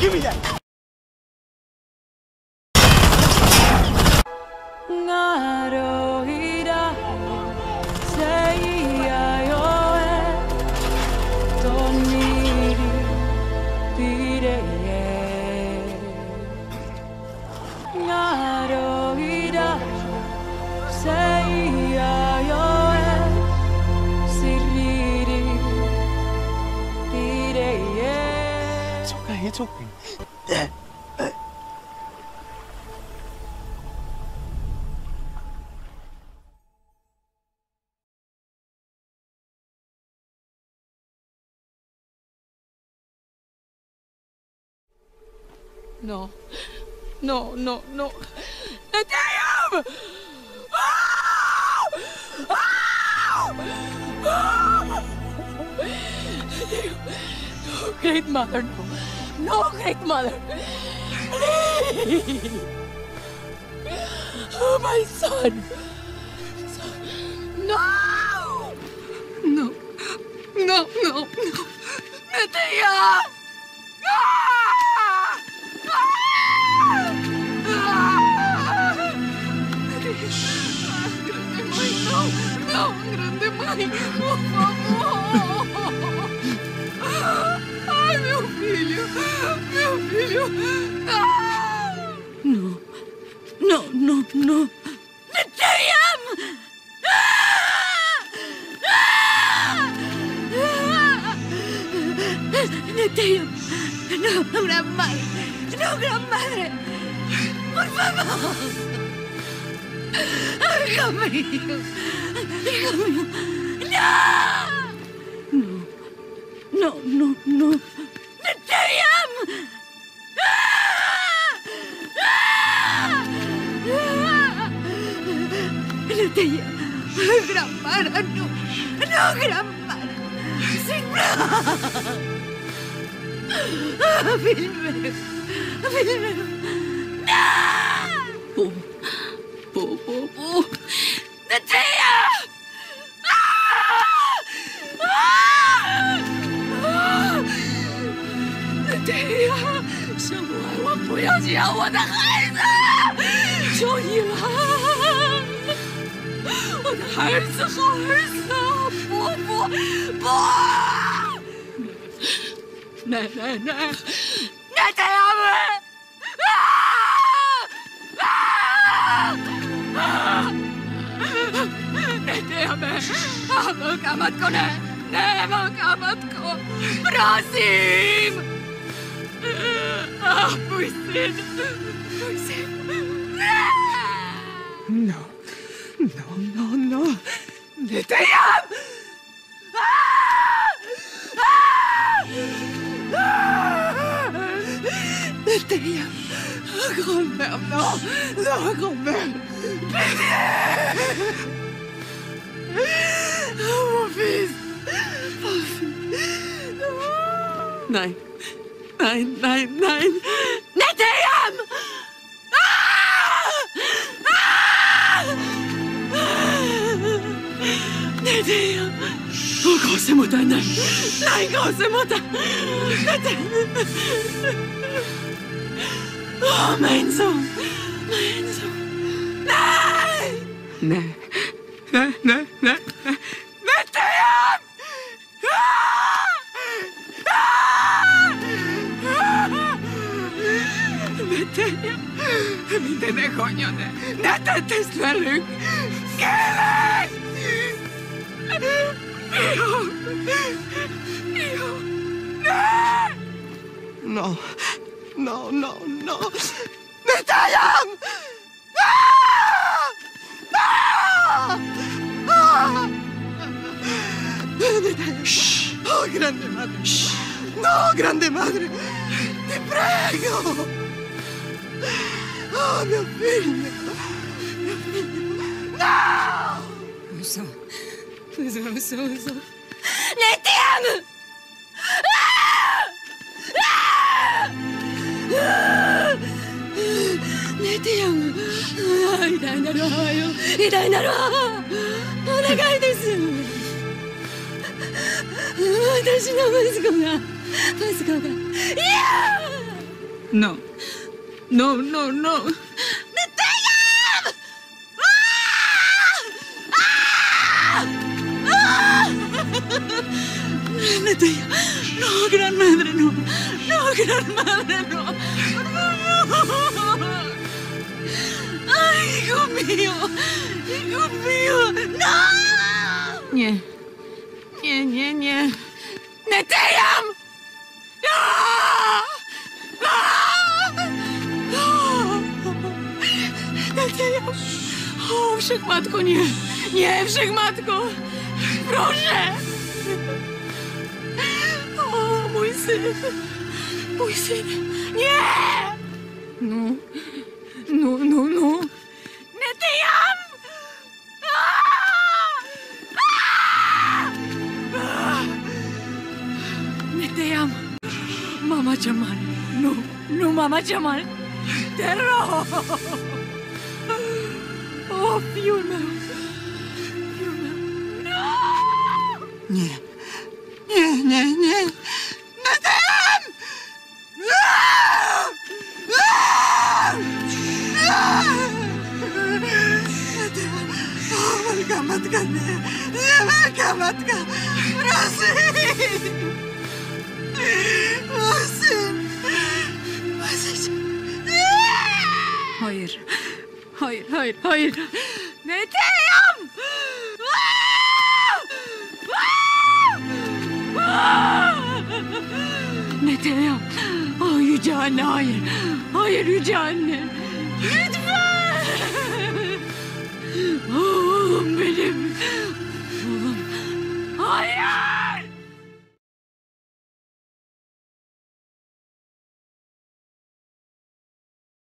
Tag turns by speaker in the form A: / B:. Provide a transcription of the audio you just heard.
A: Give me that. Okay, it's okay.
B: No. No, no, no. Ah! Ah! Ah! No, great mother, no. No, great mother. Please. Oh, my son. No! No. No, no, no. Nathaniel! Ai, meu filho, meu filho. Não, não, não, não. Miriam! Neteo, no, gran madre, no, gran madre, por favor. Hijo mío, hijo mío, no, no, no, no, no, no, no, gran madre, sin Filme! Filme! Bo! Bo, bo, bo! Hölzere, No. Non, non, non. Netayam ah ah ah Netayam Oh, grand-mère, non. Non, grand-mère. Oh, mon fils. Mon fils. Nein. Nein, nein, nein.
A: Netayam てよお
B: かせもたないないかおせもただっておーマインゾンマインゾンないねえねえねえねえねえ Natalja, miten ne konjon ne? Natalja, tesz velünk! Kérlek!
A: No, no, no, no. Netayam! Shh. Oh, grande madre. Shh. No, grande madre. Ti prego. Oh, mio figlio. Mio figlio.
B: Uso, uso, uso. Ne ti amo! Ne ti amo! 偉大なる母よ偉大なる母お願いです私の息子が息子がいや No. No, no, no. Gran madre, no. No. Ay, hijo mío. Hijo mío. No. Nie. Nie, nie, nie. Netejam! No! No! Netejam! O, wszechmatko, nie. Nie, wszechmatko. Proszę. O, mój syn. Mój syn! Nie! Nu, nu, nu, nu! Ne te jam! Ne te jam! Mama Jamal! Nu, nu, Mama Jamal! Te
A: rog! O, oh, fiul meu! Fiul meu! Nu! Nie! Matka. Nie, wielka matka. Proszę. O, syn. Proszę
B: Hayır. Hayır, hayır, hayır. Neteyam! Neteyam. Oh, yüce anne, hayır. Hayır yüce anne. Lütfen.